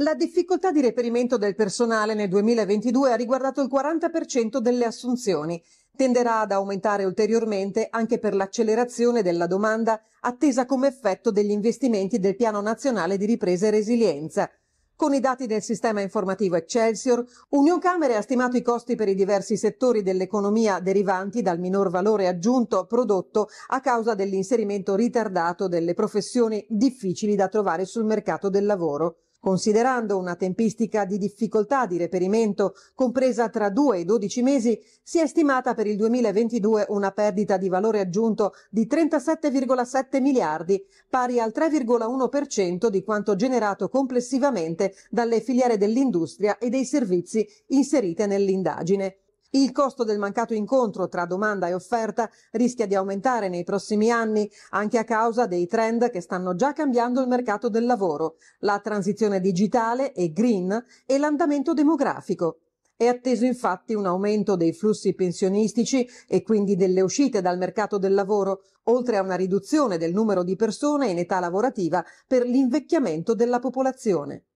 La difficoltà di reperimento del personale nel 2022 ha riguardato il 40% delle assunzioni. Tenderà ad aumentare ulteriormente anche per l'accelerazione della domanda attesa come effetto degli investimenti del Piano Nazionale di Ripresa e Resilienza. Con i dati del sistema informativo Excelsior, Union Camere ha stimato i costi per i diversi settori dell'economia derivanti dal minor valore aggiunto prodotto a causa dell'inserimento ritardato delle professioni difficili da trovare sul mercato del lavoro. Considerando una tempistica di difficoltà di reperimento compresa tra 2 e 12 mesi, si è stimata per il 2022 una perdita di valore aggiunto di 37,7 miliardi, pari al 3,1% di quanto generato complessivamente dalle filiere dell'industria e dei servizi inserite nell'indagine. Il costo del mancato incontro tra domanda e offerta rischia di aumentare nei prossimi anni anche a causa dei trend che stanno già cambiando il mercato del lavoro, la transizione digitale e green e l'andamento demografico. È atteso infatti un aumento dei flussi pensionistici e quindi delle uscite dal mercato del lavoro, oltre a una riduzione del numero di persone in età lavorativa per l'invecchiamento della popolazione.